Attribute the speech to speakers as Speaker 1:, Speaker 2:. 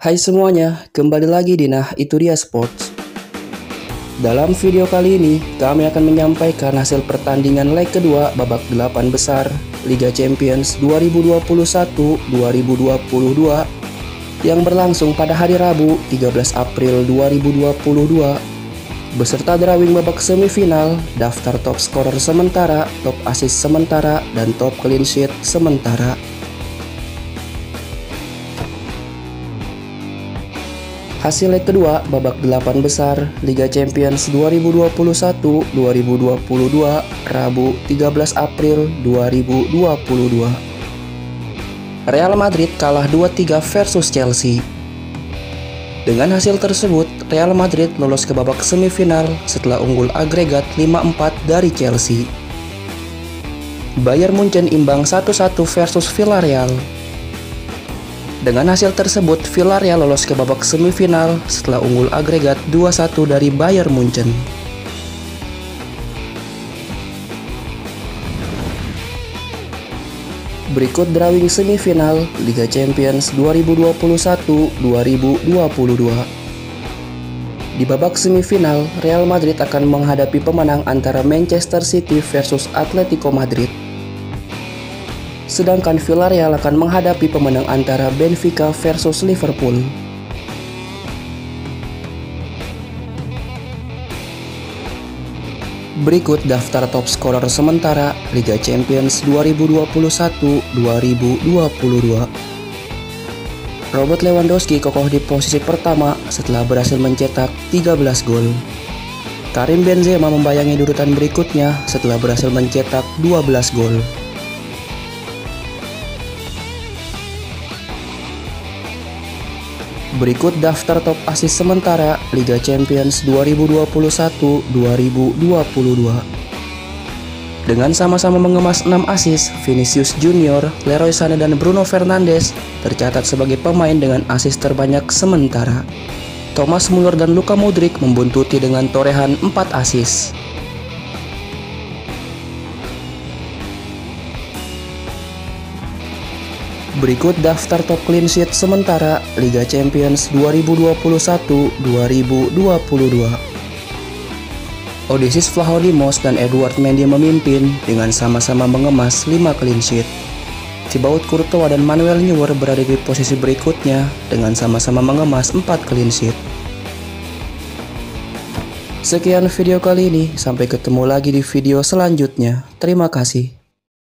Speaker 1: Hai semuanya, kembali lagi di Nah Itu Dia Sports. Dalam video kali ini, kami akan menyampaikan hasil pertandingan leg kedua babak 8 besar Liga Champions 2021-2022 yang berlangsung pada hari Rabu 13 April 2022 beserta drawing babak semifinal, daftar top scorer sementara, top assist sementara, dan top clean sheet sementara. Hasil leg kedua babak 8 besar Liga Champions 2021-2022 Rabu 13 April 2022. Real Madrid kalah 2-3 versus Chelsea. Dengan hasil tersebut, Real Madrid lolos ke babak semifinal setelah unggul agregat 5-4 dari Chelsea. Bayern Munchen imbang 1-1 versus Villarreal. Dengan hasil tersebut, Villarreal lolos ke babak semifinal setelah unggul agregat 2-1 dari Bayern Munchen. Berikut drawing semifinal Liga Champions 2021-2022. Di babak semifinal, Real Madrid akan menghadapi pemenang antara Manchester City versus Atletico Madrid sedangkan Villarreal akan menghadapi pemenang antara Benfica versus Liverpool. Berikut daftar top scorer sementara Liga Champions 2021-2022. Robert Lewandowski kokoh di posisi pertama setelah berhasil mencetak 13 gol. Karim Benzema membayangi urutan berikutnya setelah berhasil mencetak 12 gol. Berikut daftar top asis sementara Liga Champions 2021-2022. Dengan sama-sama mengemas 6 asis, Vinicius Junior, Leroy Sané dan Bruno Fernandes tercatat sebagai pemain dengan asis terbanyak sementara. Thomas Muller dan Luka Modric membuntuti dengan torehan 4 asis. Berikut daftar top clean sheet sementara Liga Champions 2021-2022. Odysseus Vlahodimos dan Edward Mendy memimpin dengan sama-sama mengemas 5 clean sheet. Thibaut Courtois dan Manuel Neuer berada di posisi berikutnya dengan sama-sama mengemas 4 clean sheet. Sekian video kali ini, sampai ketemu lagi di video selanjutnya. Terima kasih.